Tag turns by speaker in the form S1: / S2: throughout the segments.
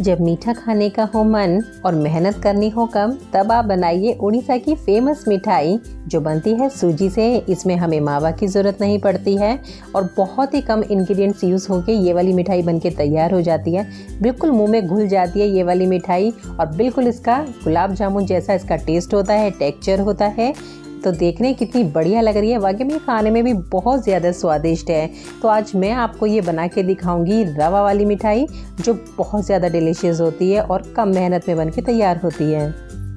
S1: जब मीठा खाने का हो मन और मेहनत करनी हो कम, तब आप बनाइए उड़ीसा की फ़ेमस मिठाई, जो बनती है सूजी से। इसमें हमें मावा की ज़रूरत नहीं पड़ती है और बहुत ही कम इंग्रेडिएंट्स यूज़ होके ये वाली मिठाई बनके तैयार हो जाती है। बिल्कुल मुँह में घुल जाती है ये वाली मिठाई और बिल्कुल इसका गुलाब जामुन जैसा इसका टेस्ट होता है टेक्चर होता है। तो देखने कितनी बढ़िया लग रही है। वाकई में खाने में भी बहुत ज़्यादा स्वादिष्ट है। तो आज मैं आपको ये बना के दिखाऊँगी रवा वाली मिठाई, जो बहुत ज़्यादा डिलीशियस होती है और कम मेहनत में बन के तैयार होती है।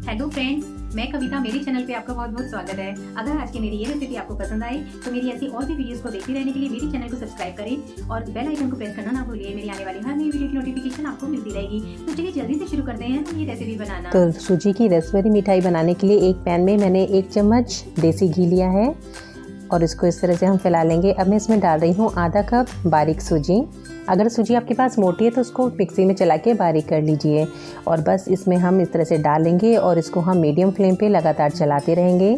S2: हेलो फ्रेंड्स मैं कविता, मेरे चैनल पे आपका बहुत बहुत स्वागत है। अगर आज की मेरी ये रेसिपी आपको पसंद आई तो मेरी ऐसी और भी वीडियोस को देखते रहने के लिए मेरे चैनल को सब्सक्राइब करें और बेल आइकन को प्रेस करना ना भूलिए। मेरी आने वाली हर नई वीडियो की नोटिफिकेशन आपको मिलती रहेगी। तो चलिए जल्दी से शुरू करते हैं ये रेसिपी बनाना।
S1: तो सूजी की रसभरी मिठाई बनाने के लिए एक पैन में मैंने एक चम्मच देसी घी लिया है और इसको इस तरह से हम फैला लेंगे। अब मैं इसमें डाल रही हूँ आधा कप बारीक सूजी। अगर सूजी आपके पास मोटी है तो उसको मिक्सी में चला के बारीक कर लीजिए। और बस इसमें हम इस तरह से डालेंगे और इसको हम मीडियम फ्लेम पे लगातार चलाते रहेंगे।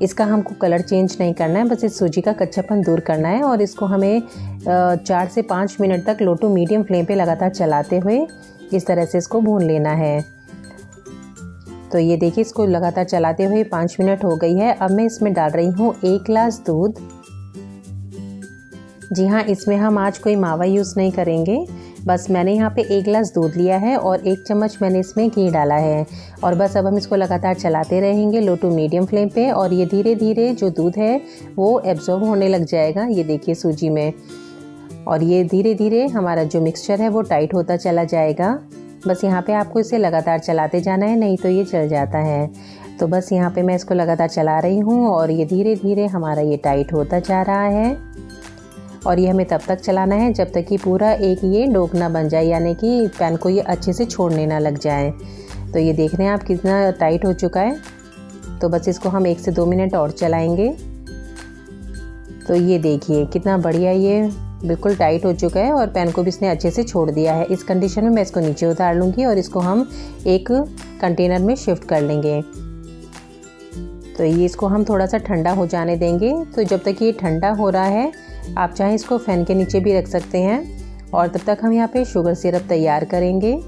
S1: इसका हमको कलर चेंज नहीं करना है, बस इस सूजी का कच्चापन दूर करना है और इसको हमें चार से पाँच मिनट तक लो टू मीडियम फ्लेम पे लगातार चलाते हुए इस तरह से इसको भून लेना है। तो ये देखिए, इसको लगातार चलाते हुए पाँच मिनट हो गई है। अब मैं इसमें डाल रही हूँ एक गिलास दूध। जी हाँ इसमें हम आज कोई मावा यूज़ नहीं करेंगे। बस मैंने यहाँ पे एक गिलास दूध लिया है और एक चम्मच मैंने इसमें घी डाला है। और बस अब हम इसको लगातार चलाते रहेंगे लो टू मीडियम फ्लेम पे और ये धीरे धीरे जो दूध है, वो एब्जॉर्ब होने लग जाएगा, ये देखिए सूजी में। और ये धीरे धीरे हमारा जो मिक्सचर है, वो टाइट होता चला जाएगा। बस यहाँ पे आपको इसे लगातार चलाते जाना है, नहीं तो ये चल जाता है। तो बस यहाँ पे मैं इसको लगातार चला रही हूँ और ये धीरे धीरे हमारा ये टाइट होता जा रहा है। और ये हमें तब तक चलाना है जब तक कि पूरा एक ये डोक ना बन जाए, यानी कि पैन को ये अच्छे से छोड़ने ना लग जाए। तो ये देख रहे हैं आप कितना टाइट हो चुका है। तो बस इसको हम एक से दो मिनट और चलाएँगे। तो ये देखिए, कितना बढ़िया ये बिल्कुल टाइट हो चुका है और पैन को भी इसने अच्छे से छोड़ दिया है। इस कंडीशन में मैं इसको नीचे उतार लूँगी और इसको हम एक कंटेनर में शिफ्ट कर लेंगे। तो ये इसको हम थोड़ा सा ठंडा हो जाने देंगे। तो जब तक ये ठंडा हो रहा है आप चाहें इसको फ़ैन के नीचे भी रख सकते हैं। और तब तक हम यहाँ पे शुगर सिरप तैयार करेंगे।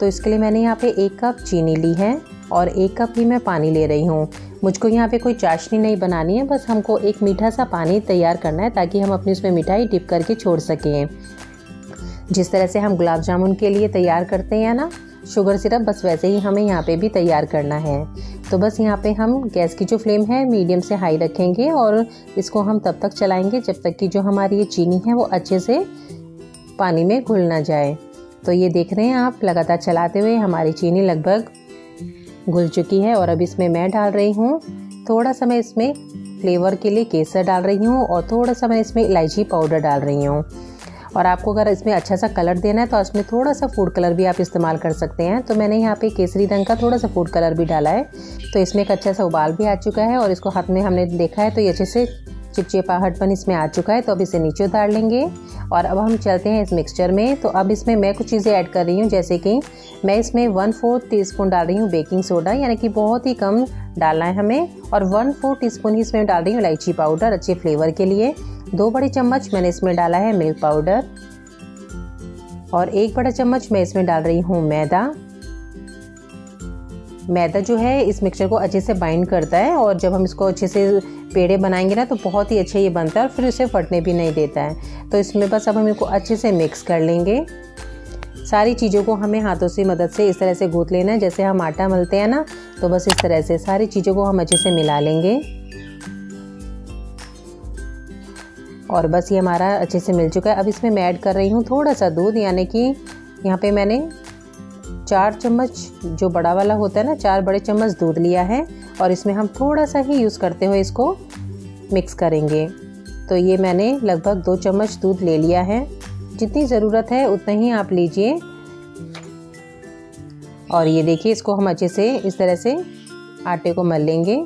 S1: तो इसके लिए मैंने यहाँ पे एक कप चीनी ली है और एक कप ही मैं पानी ले रही हूँ। मुझको यहाँ पे कोई चाशनी नहीं बनानी है, बस हमको एक मीठा सा पानी तैयार करना है ताकि हम अपनी उसमें मिठाई डिप करके छोड़ सकें। जिस तरह से हम गुलाब जामुन के लिए तैयार करते हैं ना शुगर सिरप बस वैसे ही हमें यहाँ पे भी तैयार करना है। तो बस यहाँ पे हम गैस की जो फ्लेम है, मीडियम से हाई रखेंगे और इसको हम तब तक चलाएँगे जब तक कि जो हमारी ये चीनी है वो अच्छे से पानी में घुल ना जाए। तो ये देख रहे हैं आप, लगातार चलाते हुए हमारी चीनी लगभग घुल चुकी है और अब इसमें मैं डाल रही हूँ थोड़ा सा मैं इसमें फ्लेवर के लिए केसर डाल रही हूँ और थोड़ा सा मैं इसमें इलायची पाउडर डाल रही हूँ। और आपको अगर इसमें अच्छा सा कलर देना है तो इसमें थोड़ा सा फ़ूड कलर भी आप इस्तेमाल कर सकते हैं। तो मैंने यहाँ पे केसरी रंग का थोड़ा सा फ़ूड कलर भी डाला है। तो इसमें एक अच्छा सा उबाल भी आ चुका है और इसको हाथ में हमने देखा है तो ये अच्छे से चिपचिपाहटपन इसमें आ चुका है। तो अब इसे नीचे उतार लेंगे और अब हम चलते हैं इस मिक्सचर में। तो अब इसमें मैं कुछ चीज़ें ऐड कर रही हूँ, जैसे कि मैं इसमें वन फोर्थ टी स्पून डाल रही हूँ बेकिंग सोडा यानी कि बहुत ही कम डालना है हमें। और वन फोर्थ टी स्पून ही इसमें डाल रही हूँ इलायची पाउडर अच्छे फ्लेवर के लिए। दो बड़े चम्मच मैंने इसमें डाला है मिल्क पाउडर और एक बड़ा चम्मच मैं इसमें डाल रही हूँ मैदा। मैदा जो है, इस मिक्सचर को अच्छे से बाइंड करता है और जब हम इसको अच्छे से पेड़े बनाएँगे ना तो बहुत ही अच्छे ये बनता है और फिर उसे फटने भी नहीं देता है। तो इसमें बस अब हम इसको अच्छे से मिक्स कर लेंगे। सारी चीज़ों को हमें हाथों से मदद से इस तरह से गूँथ लेना है। जैसे हम आटा मलते हैं ना तो बस इस तरह से सारी चीज़ों को हम अच्छे से मिला लेंगे। और बस ये हमारा अच्छे से मिल चुका है। अब इसमें मैं ऐड कर रही हूँ थोड़ा सा दूध, यानी कि यहाँ पे मैंने चार चम्मच जो बड़ा वाला होता है ना, चार बड़े चम्मच दूध लिया है और इसमें हम थोड़ा सा ही यूज़ करते हुए इसको मिक्स करेंगे। तो ये मैंने लगभग दो चम्मच दूध ले लिया है। जितनी ज़रूरत है उतना ही आप लीजिए। और ये देखिए, इसको हम अच्छे से इस तरह से आटे को मल लेंगे।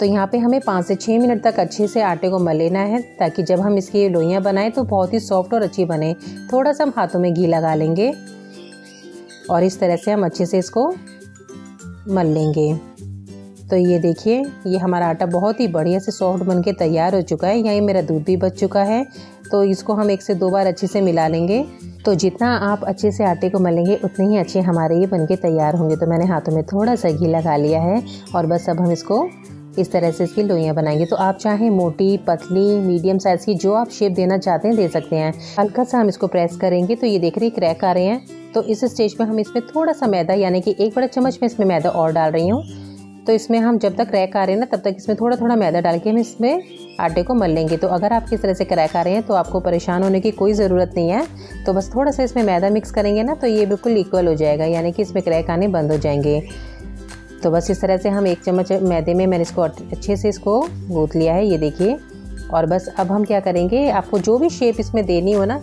S1: तो यहाँ पे हमें पाँच से छः मिनट तक अच्छे से आटे को मल लेना है, ताकि जब हम इसकी लोइयाँ बनाएँ तो बहुत ही सॉफ्ट और अच्छी बने। थोड़ा सा हम हाथों में घी लगा लेंगे। और इस तरह से हम अच्छे से इसको मल लेंगे। तो ये देखिए, ये हमारा आटा बहुत ही बढ़िया से सॉफ्ट बन के तैयार हो चुका है। यहीं मेरा दूध भी बच चुका है। तो इसको हम एक से दो बार अच्छे से मिला लेंगे। तो जितना आप अच्छे से आटे को मलेंगे, उतने ही अच्छे हमारे ये बनके तैयार होंगे। तो मैंने हाथों में थोड़ा सा घी लगा लिया है। और बस अब हम इसको इस तरह से इसकी लोइयाँ बनाएँगे। तो आप चाहें मोटी, पतली मीडियम साइज़ की जो आप शेप देना चाहते हैं, दे सकते हैं। हल्का सा हम इसको प्रेस करेंगे तो ये देख रहे क्रैक आ रहे हैं। तो इस स्टेज पर हम इसमें थोड़ा सा मैदा, यानी कि एक बड़ा चम्मच में इसमें मैदा और डाल रही हूँ। तो इसमें हम जब तक क्रैक आ रहे हैं ना, तब तक इसमें थोड़ा थोड़ा मैदा डाल के हम इसमें आटे को मल लेंगे। तो अगर आप किस तरह से क्रैक आ रहे हैं तो आपको परेशान होने की कोई ज़रूरत नहीं है। तो बस थोड़ा सा इसमें मैदा मिक्स करेंगे ना तो ये बिल्कुल इक्वल हो जाएगा, यानी कि इसमें क्रैक आने बंद हो जाएँगे। तो बस इस तरह से हम एक चम्मच मैदे में मैंने इसको अच्छे से इसको गूँथ लिया है, ये देखिए। और बस अब हम क्या करेंगे, आपको जो भी शेप इसमें देनी हो ना,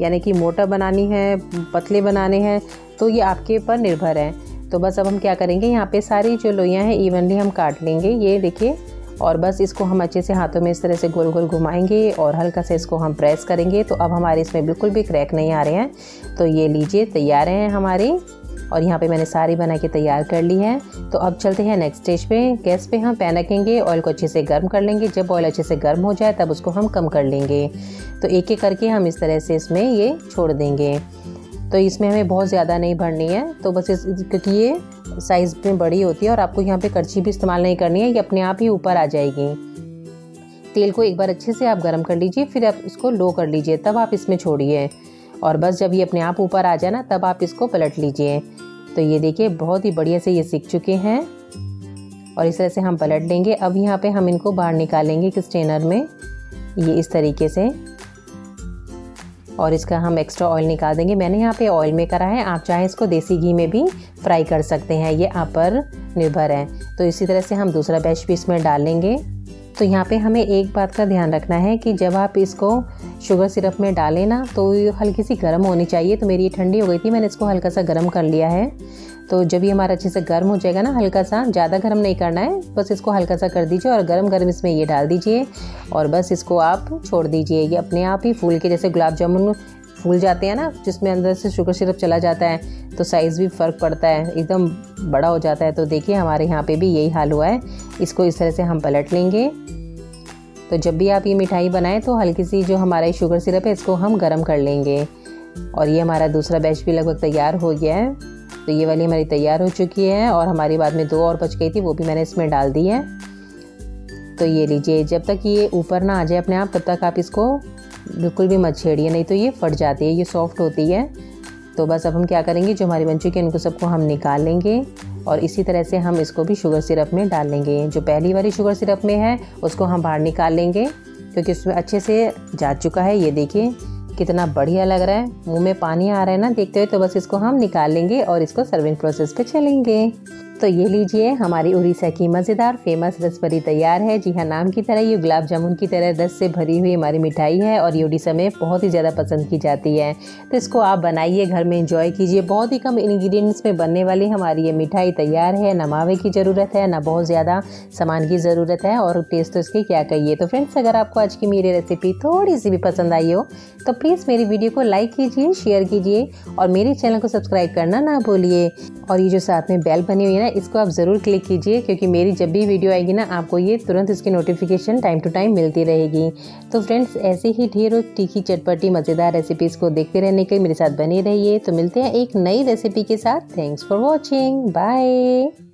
S1: यानी कि मोटा बनानी है, पतले बनाने हैं तो ये आपके ऊपर निर्भर है। तो बस अब हम क्या करेंगे, यहाँ पे सारी जो लोइयाँ हैं इवनली हम काट लेंगे, ये देखिए। और बस इसको हम अच्छे से हाथों में इस तरह से गोल गोल घुमाएँगे और हल्का से इसको हम प्रेस करेंगे। तो अब हमारे इसमें बिल्कुल भी क्रैक नहीं आ रहे हैं। तो ये लीजिए, तैयार हैं हमारे। और यहाँ पे मैंने सारी बना के तैयार कर ली है। तो अब चलते हैं नेक्स्ट स्टेज पे। गैस पे हम पैन रखेंगे ऑयल को अच्छे से गर्म कर लेंगे। जब ऑयल अच्छे से गर्म हो जाए, तब उसको हम कम कर लेंगे। तो एक एक करके हम इस तरह से इसमें ये छोड़ देंगे। तो इसमें हमें बहुत ज़्यादा नहीं भरनी है। तो बस इस, क्योंकि ये साइज़ में बड़ी होती है और आपको यहाँ पे कड़छी भी इस्तेमाल नहीं करनी है। ये अपने आप ही ऊपर आ जाएगी। तेल को एक बार अच्छे से आप गर्म कर लीजिए, फिर आप इसको लो कर लीजिए। तब आप इसमें छोड़िए। और बस जब ये अपने आप ऊपर आ जाए ना, तब आप इसको पलट लीजिए। तो ये देखिए, बहुत ही बढ़िया से ये सीख चुके हैं। और इस तरह से हम पलट देंगे। अब यहाँ पे हम इनको बाहर निकालेंगे एक स्ट्रेनर में। ये इस तरीके से। और इसका हम एक्स्ट्रा ऑयल निकाल देंगे। मैंने यहाँ पे ऑयल में करा है। आप चाहें इसको देसी घी में भी फ्राई कर सकते हैं। ये आप पर निर्भर है। तो इसी तरह से हम दूसरा बैच भी इसमें डाल लेंगे। तो यहाँ पे हमें एक बात का ध्यान रखना है कि जब आप इसको शुगर सिरप में डालें ना तो हल्की सी गर्म होनी चाहिए। तो मेरी ये ठंडी हो गई थी, मैंने इसको हल्का सा गर्म कर लिया है। तो जब ये हमारा अच्छे से गर्म हो जाएगा ना, हल्का सा, ज़्यादा गर्म नहीं करना है, बस इसको हल्का सा कर दीजिए और गर्म गर्म इसमें ये डाल दीजिए। और बस इसको आप छोड़ दीजिए। ये अपने आप ही फूल के जैसे गुलाब जामुन फूल जाते हैं ना, जिसमें अंदर से शुगर सिरप चला जाता है तो साइज़ भी फ़र्क पड़ता है, एकदम बड़ा हो जाता है। तो देखिए, हमारे यहाँ पे भी यही हाल हुआ है। इसको इस तरह से हम पलट लेंगे। तो जब भी आप ये मिठाई बनाएँ तो हल्की सी जो हमारा शुगर सिरप है, इसको हम गर्म कर लेंगे। और ये हमारा दूसरा बैच भी लगभग तैयार हो गया है। तो ये वाली हमारी तैयार हो चुकी है, और हमारी बाद में दो और बच गई थी, वो भी मैंने इसमें डाल दी है। तो ये लीजिए, जब तक ये ऊपर ना आ जाए अपने आप, तब तक आप इसको बिल्कुल भी मत छेड़िए, नहीं तो ये फट जाती है, ये सॉफ्ट होती है। तो बस अब हम क्या करेंगे, जो हमारी बन चुकी है इनको सबको हम निकाल लेंगे और इसी तरह से हम इसको भी शुगर सिरप में डाल लेंगे। जो पहली वाली शुगर सिरप में है, उसको हम बाहर निकाल लेंगे, क्योंकि उसमें अच्छे से जा चुका है। ये देखिए, कितना बढ़िया लग रहा है। मुँह में पानी आ रहा है ना, देखते हुए तो बस इसको हम निकाल लेंगे और इसको सर्विंग प्रोसेस पे चलेंगे। तो ये लीजिए, हमारी उड़ीसा की मज़ेदार फ़ेमस रसभरी तैयार है। जी हाँ नाम की तरह ये गुलाब जामुन की तरह रस से भरी हुई हमारी मिठाई है और ये उड़ीसा में बहुत ही ज़्यादा पसंद की जाती है। तो इसको आप बनाइए, घर में इंजॉय कीजिए। बहुत ही कम इन्ग्रीडियंट्स में बनने वाली हमारी ये मिठाई तैयार है। ना मावे की ज़रूरत है, ना बहुत ज़्यादा सामान की ज़रूरत है और टेस्ट तो इसकी क्या कहिए। तो फ्रेंड्स अगर आपको आज की मेरी रेसिपी थोड़ी सी भी पसंद आई हो तो प्लीज़ मेरी वीडियो को लाइक कीजिए शेयर कीजिए और मेरे चैनल को सब्सक्राइब करना ना भूलिए। और ये जो साथ में बेल बनी हुई है ना इसको आप ज़रूर क्लिक कीजिए, क्योंकि मेरी जब भी वीडियो आएगी ना, आपको ये तुरंत इसकी नोटिफिकेशन टाइम टू टाइम मिलती रहेगी। तो फ्रेंड्स ऐसे ही ढेरों तीखी चटपटी, मज़ेदार रेसिपीज़ को देखते रहने के मेरे साथ बने रहिए। तो मिलते हैं एक नई रेसिपी के साथ। Thanks for watching bye